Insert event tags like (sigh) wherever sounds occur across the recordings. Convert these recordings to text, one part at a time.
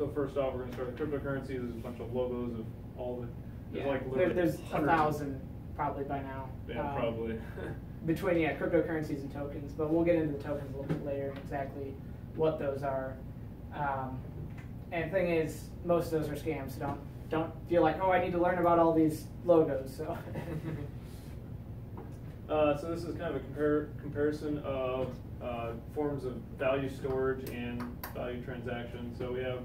So first off, we're gonna start with cryptocurrency. There's a bunch of logos of all the. There's Yeah, like there, there's a of- thousand probably by now. Yeah, um, probably. (laughs) between yeah cryptocurrencies and tokens, but we'll get into the tokens a little bit later exactly what those are. Um, and the thing is, most of those are scams. So don't don't feel like oh I need to learn about all these logos. So (laughs) Uh, so this is kind of a compar- comparison of uh, forms of value storage and value transaction. So we have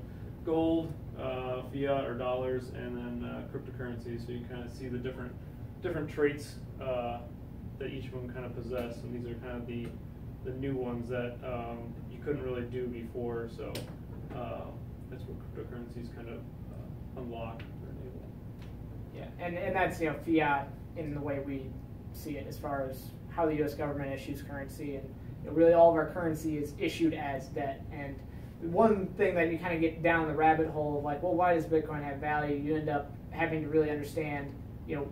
gold, uh, fiat or dollars, and then uh, cryptocurrency. So you kind of see the different different traits uh, that each of them kind of possess, and these are kind of the the new ones that um, you couldn't really do before. So uh, that's what cryptocurrencies kind of uh, unlock or enable. yeah, and and that's you know fiat in the way we see it as far as how the U.S. government issues currency, and you know, really all of our currency is issued as debt. And one thing that you kind of get down the rabbit hole of like, well, why does Bitcoin have value? You end up having to really understand, you know,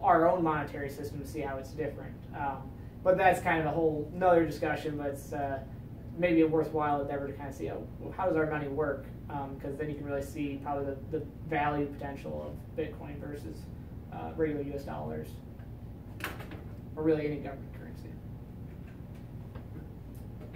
our own monetary system to see how it's different. Um, but that's kind of a whole another discussion. But it's uh, maybe a worthwhile endeavor to kind of see well, how does our money work, because then you can really see probably the, the value potential of Bitcoin versus uh, regular U.S. dollars or really any government.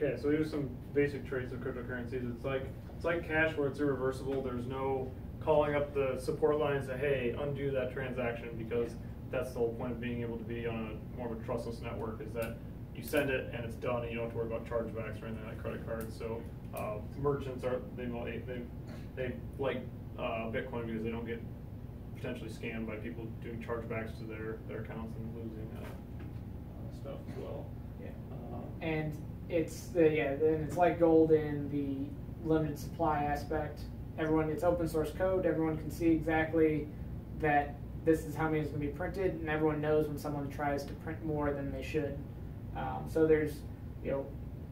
Okay, so here's some basic traits of cryptocurrencies. It's like it's like cash where it's irreversible. There's no calling up the support line and say, hey, undo that transaction because that's the whole point of being able to be on a more of a trustless network is that you send it and it's done and you don't have to worry about chargebacks or anything like credit cards. So uh, merchants are they they they, like uh, Bitcoin because they don't get potentially scammed by people doing chargebacks to their, their accounts and losing uh, uh, stuff as well. Yeah. Um, and it's the yeah, and it's like gold in the limited supply aspect. Everyone, it's open source code. Everyone can see exactly that this is how many is going to be printed, and everyone knows when someone tries to print more than they should. Um, so there's, you know,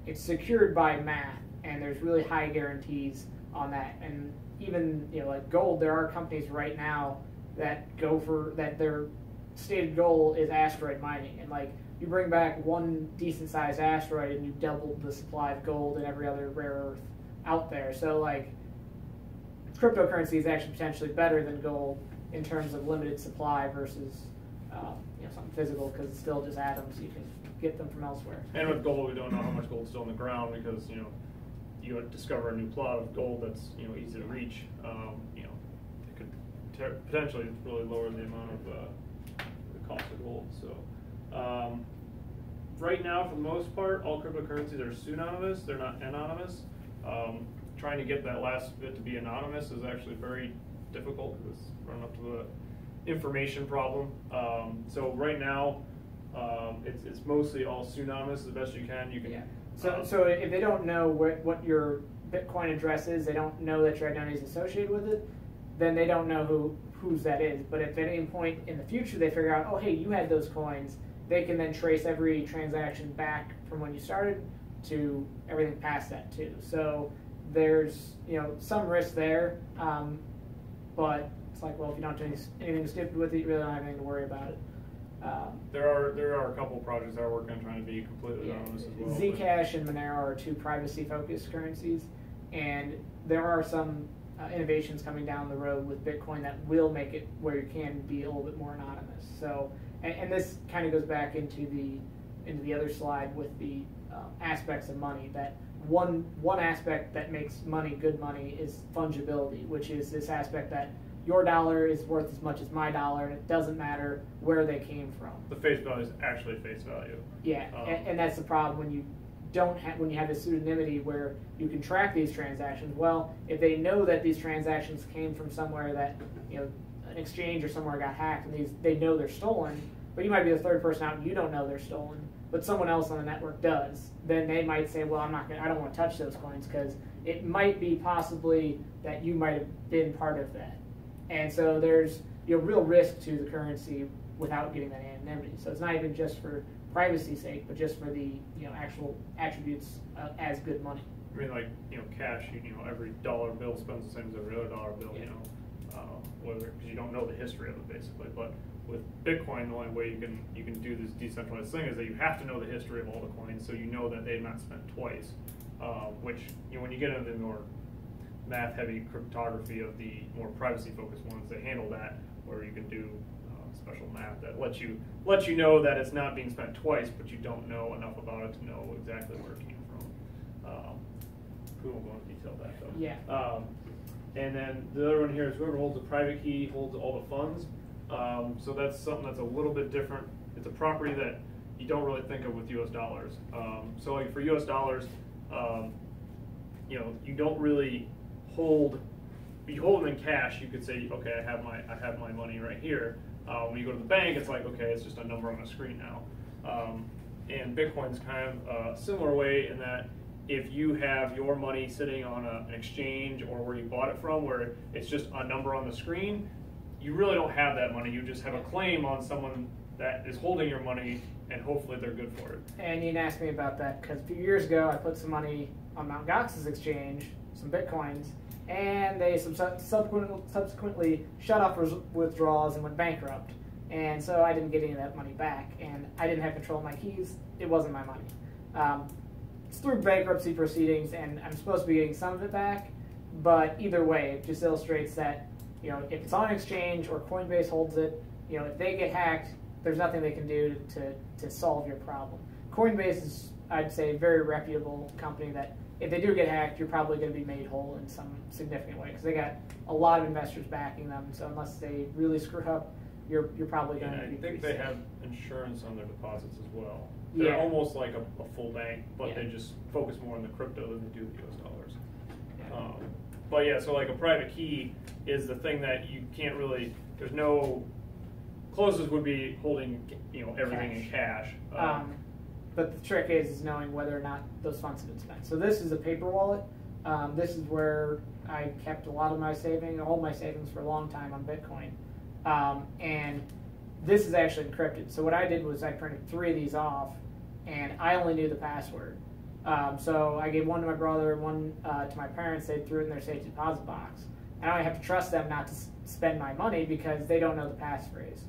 it's secured by math, and there's really high guarantees on that. And even you know, like gold, there are companies right now that go for that. Their stated goal is asteroid mining, and like you bring back one decent sized asteroid and you've doubled the supply of gold and every other rare earth out there. So like cryptocurrency is actually potentially better than gold in terms of limited supply versus um, you know something physical because it's still just atoms. You can get them from elsewhere. And with gold, we don't know how much gold's still in the ground because you know you discover a new plot of gold that's you know easy to reach. Um, you know, it could potentially really lower the amount of uh, the cost of gold. So. Um, right now, for the most part, all cryptocurrencies are pseudonymous. They're not anonymous. Um, trying to get that last bit to be anonymous is actually very difficult because it's running up to the information problem. Um, so right now, um, it's, it's mostly all pseudonymous the best you can. You can. Yeah. So, um, so if they don't know what, what your Bitcoin address is, they don't know that your identity is associated with it, then they don't know who whose that is. But if at any point in the future they figure out, oh, hey, you had those coins, they can then trace every transaction back from when you started to everything past that too. So there's you know some risk there, um, but it's like well if you don't do any- anything stupid with it, you really don't have anything to worry about it. Um, There are there are a couple projects that are working on trying to be completely yeah. anonymous as well. Zcash and Monero are two privacy-focused currencies, and there are some uh, innovations coming down the road with Bitcoin that will make it where you can be a little bit more anonymous. So, and, and this kind of goes back into the into the other slide with the um, aspects of money. That one one aspect that makes money good money is fungibility, which is this aspect that your dollar is worth as much as my dollar, and it doesn't matter where they came from. the face value is actually face value. Yeah, Um, and, and that's the problem when you don't have when you have this pseudonymity where you can track these transactions. Well, if they know that these transactions came from somewhere that you know an exchange or somewhere got hacked, and these they know they're stolen, but you might be the third person out and you don't know they're stolen, but someone else on the network does, then they might say, well, I'm not gonna, I don't want to touch those coins because it might be possibly that you might have been part of that, and so there's you know real risk to the currency without getting that anonymity. So it's not even just for privacy's sake, but just for the you know actual attributes uh, as good money. I mean, like you know, cash. You, know, every dollar bill spends the same as every other dollar bill. Yeah. You know, uh, whether because you don't know the history of it basically. But with Bitcoin, the only way you can you can do this decentralized thing is that you have to know the history of all the coins, so you know that they've not spent twice. Uh, which you know, when you get into the more math-heavy cryptography of the more privacy-focused ones. They handle that, where you can do uh, special math that lets you lets you know that it's not being spent twice, but you don't know enough about it to know exactly where it came from. Um, we won't go into detail that though. Yeah. Um, and then the other one here is whoever holds the private key holds all the funds. Um, so that's something that's a little bit different. It's a property that you don't really think of with U.S. dollars. Um, so like for U.S. dollars, um, you know, you don't really hold. You hold them in cash. You could say, okay, I have my I have my money right here. Uh, when you go to the bank, it's like, okay, it's just a number on a screen now. Um, and Bitcoin's kind of a similar way in that if you have your money sitting on a, an exchange or where you bought it from, where it's just a number on the screen, you really don't have that money. You just have a claim on someone that is holding your money, and hopefully they're good for it. And you asked me about that because a few years ago I put some money on Mt. Gox's exchange, some bitcoins, and they subsequently, subsequently shut off withdrawals and went bankrupt. And so I didn't get any of that money back, and I didn't have control of my keys. It wasn't my money. Um, it's through bankruptcy proceedings, and I'm supposed to be getting some of it back. But either way, it just illustrates that you know if it's on exchange or Coinbase holds it, you know if they get hacked, there's nothing they can do to to solve your problem. Coinbase is, I'd say, a very reputable company that if they do get hacked, you're probably going to be made whole in some significant way because they got a lot of investors backing them. So unless they really screw up, you're you're probably going yeah, to. I think they safe. have insurance on their deposits as well. They're Yeah. almost like a, a full bank, but Yeah. they just focus more on the crypto than they do the U.S. dollars. Yeah. Um, but yeah, so like a private key is the thing that you can't really. There's no closest would be holding you know everything in cash. Um, but the trick is, is knowing whether or not those funds have been spent. So this is a paper wallet. Um, this is where I kept a lot of my savings, all my savings for a long time on Bitcoin. Um, and this is actually encrypted. So what I did was I printed three of these off, and I only knew the password. Um, so I gave one to my brother, one uh, to my parents. They threw it in their safety deposit box. And I have to trust them not to spend my money because they don't know the passphrase.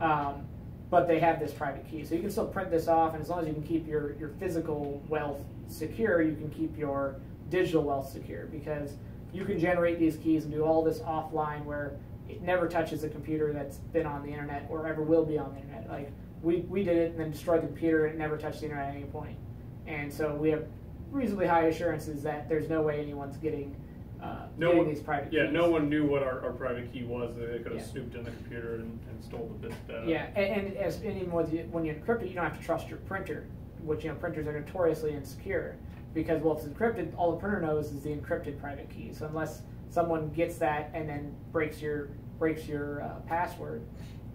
Um, but they have this private key. So you can still print this off, and as long as you can keep your, your physical wealth secure, you can keep your digital wealth secure because you can generate these keys and do all this offline where it never touches a computer that's been on the internet or ever will be on the internet. Like we, we did it and then destroyed the computer and it never touched the internet at any point. And so we have reasonably high assurances that there's no way anyone's getting uh, no one, these private yeah, keys. no one knew what our, our private key was. They could have Yeah. snooped in the computer and, and stole the bit data. Yeah, and, and as and even with you, when you encrypt it, you don't have to trust your printer, which you know printers are notoriously insecure because well, if it's encrypted, all the printer knows is the encrypted private key. So unless someone gets that and then breaks your breaks your uh, password,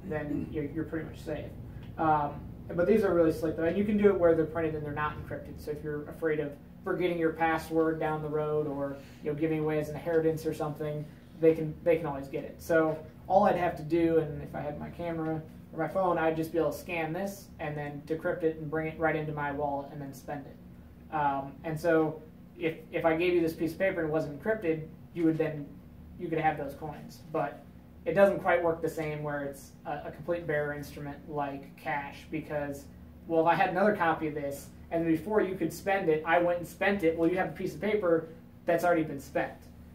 then you're, you're pretty much safe. Um, but these are really slick though, and you can do it where they're printed and they're not encrypted. So if you're afraid of forgetting your password down the road or you know giving away as an inheritance or something, they can they can always get it. So all I'd have to do, and if I had my camera or my phone, I'd just be able to scan this and then decrypt it and bring it right into my wallet and then spend it. Um, and so if if I gave you this piece of paper and it wasn't encrypted, you would then you could have those coins, but it doesn't quite work the same where it's a, a complete bearer instrument like cash because well if I had another copy of this and before you could spend it I went and spent it well you have a piece of paper that's already been spent.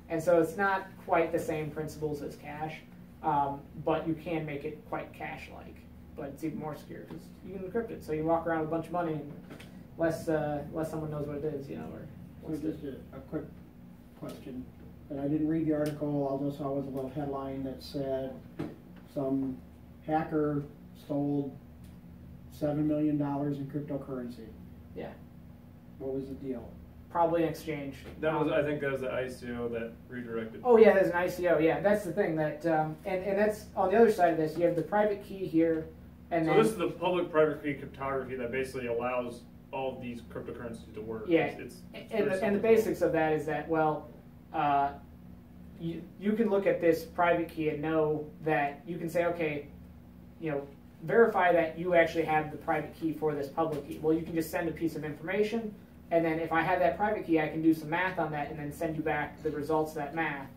And so it's not quite the same principles as cash um, but you can make it quite cash like but it's even more secure because you can encrypt it. So you walk around with a bunch of money and less uh, less someone knows what it is you know or the- just a, a quick question, and I didn't read the article, all I saw was a little headline that said some hacker stole seven million dollars in cryptocurrency. Yeah. What was the deal? probably an exchange That was, Um, I think, that was the ICO that redirected. Oh yeah, there's an ICO. Yeah, that's the thing that, um, and and that's on the other side of this. You have the private key here, and so then this is the public-private key cryptography that basically allows all of these cryptocurrencies to work. Yeah. It's, it's and, very the, and the basics of that is that well, uh, you you can look at this private key and know that you can say okay, you know, verify that you actually have the private key for this public key. Well, you can just send a piece of information, and then if I have that private key, I can do some math on that and then send you back the results of that math,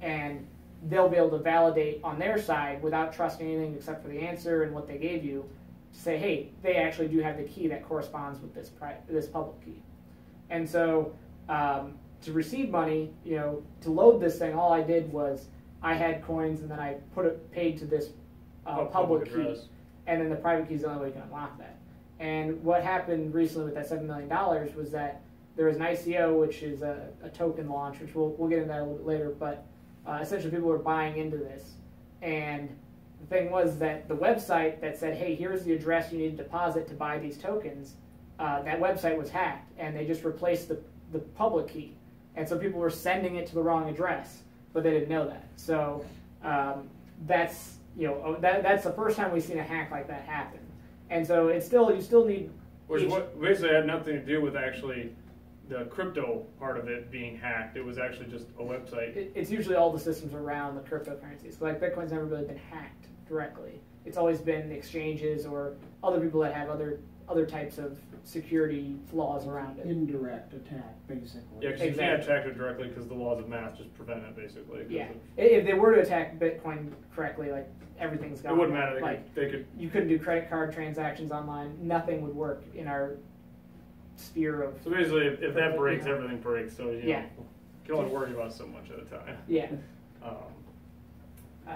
and they'll be able to validate on their side without trusting anything except for the answer and what they gave you. To say, hey, they actually do have the key that corresponds with this pri- this public key. And so um, to receive money, you know, to load this thing, all I did was I had coins and then I put it paid to this uh, Oh, public, key, and then the private key is the only way you can unlock that. And what happened recently with that seven million dollars was that there was an ICO, which is a, a token launch, which we'll we'll get into that a little bit later. But uh, essentially, people were buying into this, and the thing was that the website that said, "Hey, here's the address you need to deposit to buy these tokens," uh, that website was hacked, and they just replaced the the public key, and so people were sending it to the wrong address, but they didn't know that. So um, that's you know oh, that that's the first time we've seen a hack like that happen, and so it's still you still need Which each- what, basically had nothing to do with actually the crypto part of it being hacked. It was actually just a website. it, it's usually all the systems around the cryptocurrencies. Like Bitcoin's never really been hacked directly. It's always been exchanges or other people that have other other types of security flaws around it. Indirect attack, basically. Yeah, because you can't attack it directly because the laws of math just prevent it basically. Yeah, if they were to attack Bitcoin correctly, like everything's gone. It wouldn't matter. They, Like could, they could. you couldn't do credit card transactions online. Nothing would work in our sphere of So basically, if, if that Perfect, breaks, yeah. everything breaks. So you Yeah. know, you can only worry about so much at a time. (laughs) yeah. Um, Uh,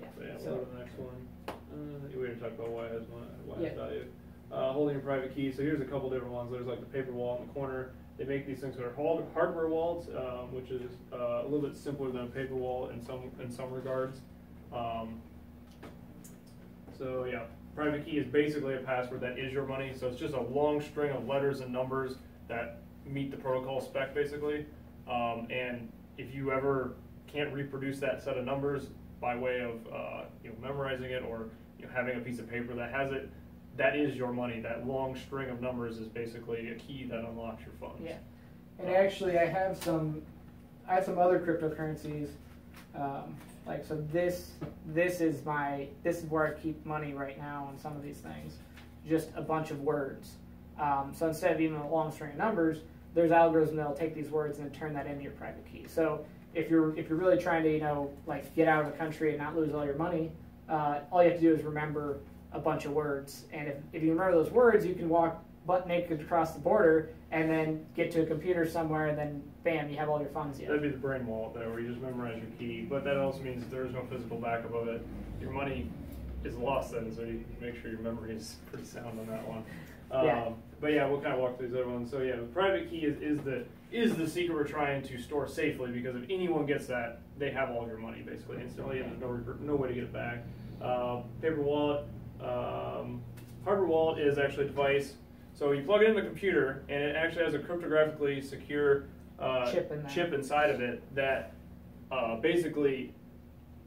yeah. so yeah, we'll go to the next one. Uh, we already talked about why it has one, why Yeah. value. Uh, holding a private key. So here's a couple different ones. There's like the paper wallet in the corner. They make these things that are hard- hardware wallets, um, which is uh, a little bit simpler than a paper wallet in some in some regards. Um, so yeah, private key is basically a password that is your money. So it's just a long string of letters and numbers that meet the protocol spec basically. Um, and if you ever can't reproduce that set of numbers by way of uh, you know memorizing it or you know, having a piece of paper that has it, that is your money. That long string of numbers is basically a key that unlocks your funds. Yeah. And actually, I have some, I have some other cryptocurrencies. Um, like so, this this is my this is where I keep money right now on some of these things. Just a bunch of words. Um, so instead of even a long string of numbers, there's algorithms that'll take these words and turn that into your private key. So if you're if you're really trying to you know like get out of the country and not lose all your money, uh, all you have to do is remember a bunch of words. And if, if you remember those words, you can walk butt naked across the border and then get to a computer somewhere and then bam, you have all your funds That'd be the brain wallet there, where you just memorize your key. But that also means there is no physical backup of it. Your money is lost then, so you make sure your memory is (laughs) pretty sound on that one. Um, Yeah. But yeah, we'll kind of walk through these other ones. So yeah, the private key is, is the is the secret we're trying to store safely because if anyone gets that, they have all your money basically instantly, and there's no no way to get it back. Uh, paper wallet, um, hardware wallet is actually a device. So you plug it in the computer, and it actually has a cryptographically secure uh, Chip in chip inside of it that uh, basically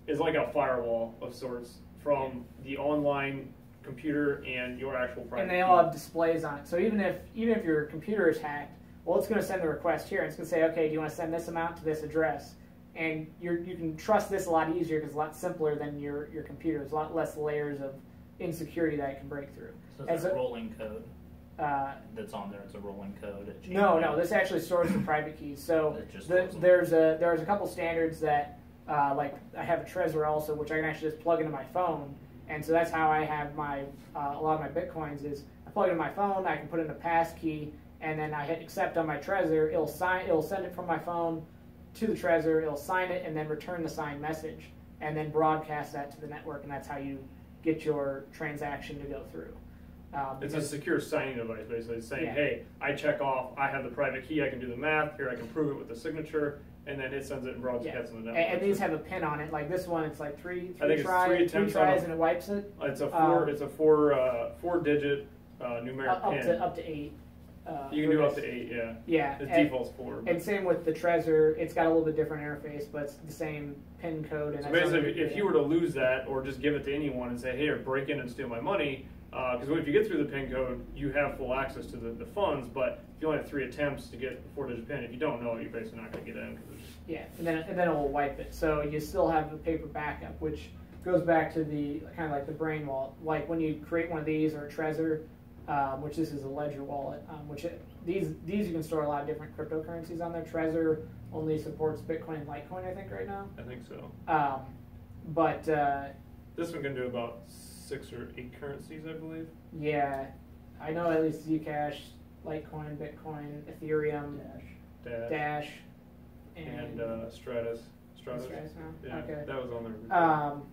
is like a firewall of sorts from the online computer and your actual private. And they all have displays on it. So even if even if your computer is hacked, well, it's going to send the request here. and It's going to say, okay, do you want to send this amount to this address? And you're, you can trust this a lot easier because it's a lot simpler than your, your computer. There's a lot less layers of insecurity that it can break through. So it's a rolling code Uh, that's on there. It's a rolling code. No, no. This actually stores the private keys. So the, there's a there's a couple standards that uh, like I have a Trezor also, which I can actually just plug into my phone, and so that's how I have my uh, a lot of my bitcoins is I plug it in my phone. I can put in a pass key, and then I hit accept on my Trezor. It'll sign. It'll send it from my phone to the Trezor. It'll sign it and then return the signed message, and then broadcast that to the network, and that's how you get your transaction to go through. Um, It's a secure signing device, basically. It's saying, Yeah. hey, I check off, I have the private key, I can do the math, here I can prove it with the signature, and then it sends it and Yeah, broadcasts on the network. and these have a pin on it. Like this one, it's like three, I three think tries, three three, tries, a- and it wipes it. it's a four. um, it's a four. Uh, four digit uh, numeric Up, up pin. to up to eight. Uh, you can do up to eight. Yeah. Yeah, The default's four. but- and same with the Trezor. It's got a little bit different interface, but it's the same pin code. And So basically, only- if you were to lose that, or just give it to anyone and say, "Hey, break in and steal my money," because if you get through the PIN code, you have full access to the, the funds. But if you only have three attempts to get a four-digit PIN, if you don't know it, you're basically not going to get in. yeah, and then and then it will wipe it. So you still have the paper backup, which goes back to the kind of like the brain wallet. Like when you create one of these or a Trezor, um, which this is a Ledger wallet, um, which it, these these you can store a lot of different cryptocurrencies on there. Trezor only supports Bitcoin and Litecoin, I think, right now. I think so. Um, but uh, This one can do about six or eight currencies, I believe. yeah, I know at least Zcash, Litecoin, Bitcoin, Ethereum, Dash. Dash. Dash. and uh, Stratis. Stratis. Stratis? Yeah, Okay. that was on there. Um,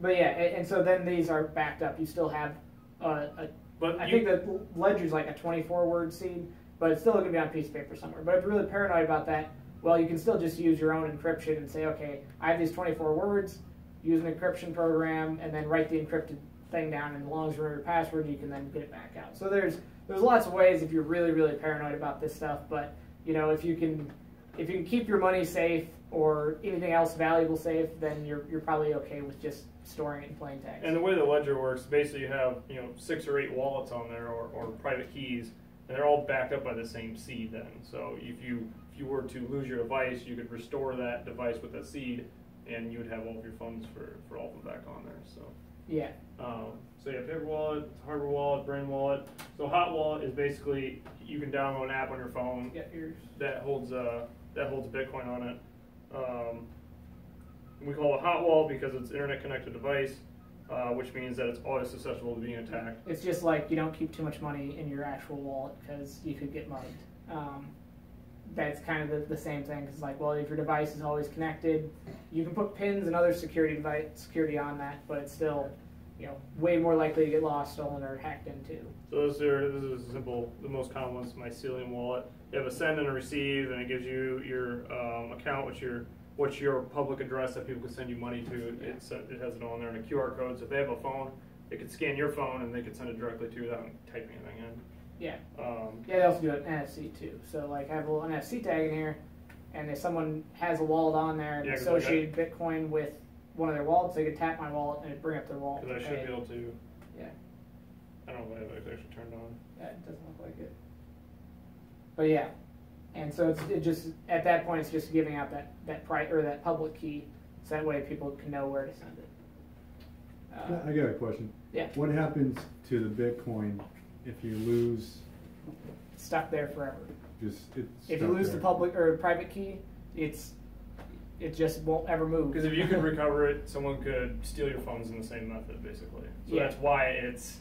but yeah, and, and so then these are backed up. You still have a, a but I you, think the ledger's like a 24 word seed, but it's still going to be on a piece of paper somewhere. But if you're really paranoid about that, well, you can still just use your own encryption and say, okay, I have these 24 words, use an encryption program, and then write the encrypted thing down. And as long as you remember your password, you can then get it back out. So there's there's lots of ways if you're really really paranoid about this stuff. But you know, if you can if you can keep your money safe or anything else valuable safe, then you're you're probably okay with just storing it in plain text. and the way the ledger works, basically you have you know six or eight wallets on there or, or private keys, and they're all backed up by the same seed. Then, so if you if you were to lose your device, you could restore that device with that seed, and you would have all of your funds for, for all of them back on there. So. yeah. Um, so yeah, paper wallet, hardware wallet, brain wallet. So hot wallet is basically you can download an app on your phone that holds uh, that holds Bitcoin on it. Um, we call it hot wallet because it's internet connected device, uh, which means that it's always susceptible to being attacked. It's just like you don't keep too much money in your actual wallet because you could get mugged. Um, that's kind of the, the same thing. Because like, well, if your device is always connected, you can put pins and other security device security on that, but it's still, you know, way more likely to get lost, stolen, or hacked into. So this, are, this is a simple. The most common one's Mycelium wallet. You have a send and a receive, and it gives you your um, account, which your what's your public address that people can send you money to. It's, it has it on there and a QR code. So if they have a phone, they could scan your phone and they could send it directly to you without typing anything in. Yeah. Um, Yeah, they also do an NFC too. So like, I have a little NFC tag in here, and if someone has a wallet on there and Yeah, like, associated Bitcoin with one of their wallets, they could tap my wallet and bring up their wallet. Because I should be able to. Yeah. I don't know if I have actually turned on. Yeah, it doesn't look like it. But yeah, and so it's it just at that point it's just giving out that that pri- or that public key, so that way people can know where to send it. Uh, I got a question. Yeah. What happens to the Bitcoin if you lose it's stuck there forever. just it's If you stuck lose the public or private key, it's it just won't ever move. Because if you could (laughs) recover it, someone could steal your funds in the same method, basically. So Yeah. that's why it's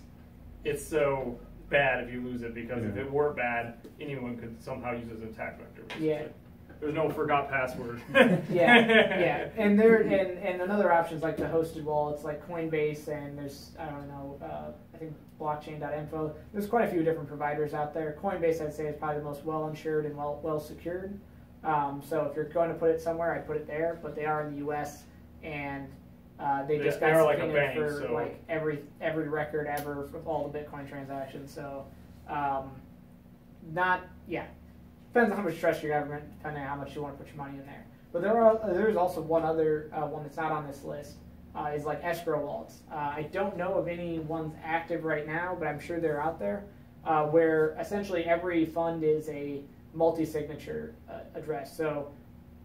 it's so bad if you lose it. Because if it were bad, anyone could somehow use it as an attack vector. Basically. Yeah. There's no forgot password. (laughs) yeah, yeah, (laughs) and there and, and another option is like the hosted wallets like Coinbase and there's I don't know uh, I think blockchain.info. There's quite a few different providers out there. Coinbase I'd say is probably the most well insured and well well secured. Um, so if you're going to put it somewhere, I'd put it there. But they are in the U.S. and uh, they just they got are like a subpoenaed bank, for so- like every every record ever of all the Bitcoin transactions. So um, not yeah depends on how much trust your government, depending on how much you want to put your money in there. But there are there's also one other uh, one that's not on this list uh, is like escrow wallets. Uh, I don't know of any ones active right now, but I'm sure they're out there uh, where essentially every fund is a multi-signature uh, address. So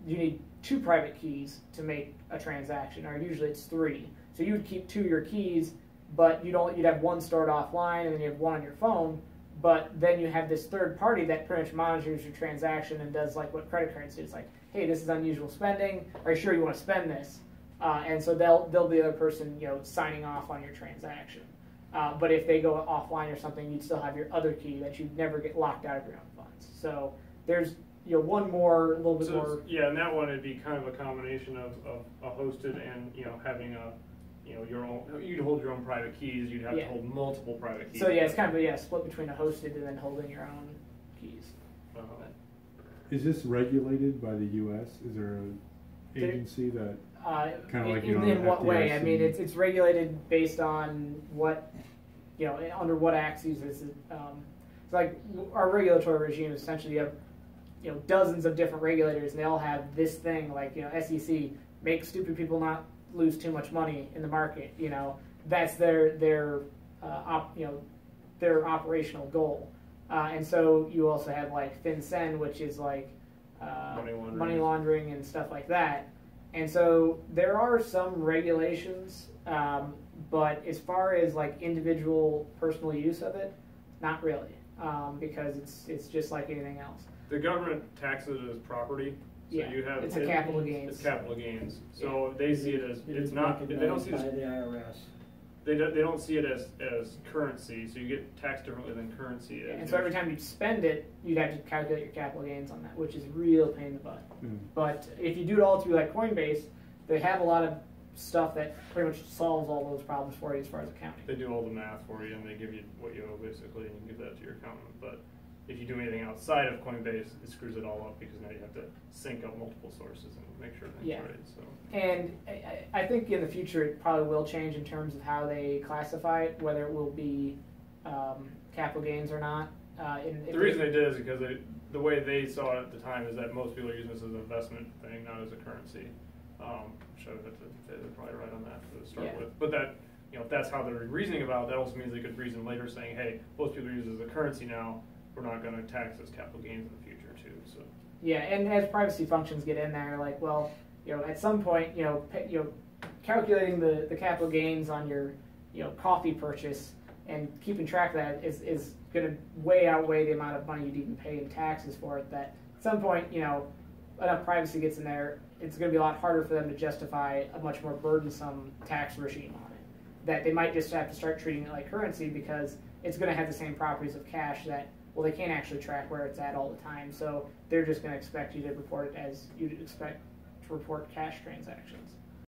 you need two private keys to make a transaction, or usually it's three. So you would keep two of your keys, but you don't. You'd have one stored offline, and then you have one on your phone. But then you have this third party that pretty much monitors your transaction and does like what credit cards do. It's like, hey, this is unusual spending. Are you sure you want to spend this? Uh, and so they'll they'll be the other person you know signing off on your transaction. Uh, but if they go offline or something, you'd still have your other key that you'd never get locked out of your own funds. So there's you know one more, a little bit So more. yeah, and that one would be kind of a combination of, of a hosted and you know having a you know your own. You'd hold your own private keys. You'd have Yeah. to hold multiple private keys. So yeah, it's kind of a yeah, split between a hosted and then holding your own keys. Uh, Is this regulated by the U.S.? Is there an There- agency that Uh, Kinda like, in, you know, in what way? I mean, it's, it's regulated based on what, you know, under what axes is it? Um, it's like our regulatory regime is essentially you have, you know, dozens of different regulators, and they all have this thing. Like you know, SEC make stupid people not lose too much money in the market. You know, that's their their uh, op, you know their operational goal. Uh, and so you also have like FinCEN, which is like uh, Money laundering. money laundering and stuff like that. And so there are some regulations, um, but as far as like individual personal use of it, not really, um, because it's it's just like anything else. The government taxes it as property. So Yeah, you have it's a it- capital gains. It's capital gains. So they see it as It it's not. They don't see it recognized as by the IRS. they don't, they don't see it as, as currency, so you get taxed differently than currency is. And so every time you spend it, you'd have to calculate your capital gains on that, which is a real pain in the butt. Mm. But if you do it all through like Coinbase, they have a lot of stuff that pretty much solves all those problems for you as far as accounting. They do all the math for you and they give you what you owe basically, and you give that to your accountant. But if you do anything outside of Coinbase, it screws it all up because now you have to sync up multiple sources and make sure everything's Yeah. right. So And I, I think in the future it probably will change in terms of how they classify it, whether it will be um, capital gains or not. Uh, in, the reason they did is because they, the way they saw it at the time is that most people are using this as an investment thing, not as a currency. Um, which I would have to say they're probably right on that to start Yeah. with. But that, you know, if that's how they're reasoning about it, that also means they could reason later saying, hey, most people use it as a currency now. We're not going to tax as capital gains in the future too. So Yeah, and as privacy functions get in there, like, well, you know, at some point, you know, you know, calculating the, the capital gains on your, you know, coffee purchase and keeping track of that is, is going to way outweigh the amount of money you'd even pay in taxes for it. That at some point, you know, enough privacy gets in there, it's going to be a lot harder for them to justify a much more burdensome tax regime on it. That they might just have to start treating it like currency because it's going to have the same properties of cash that well, they can't actually track where it's at all the time, so they're just going to expect you to report it as you'd expect to report cash transactions.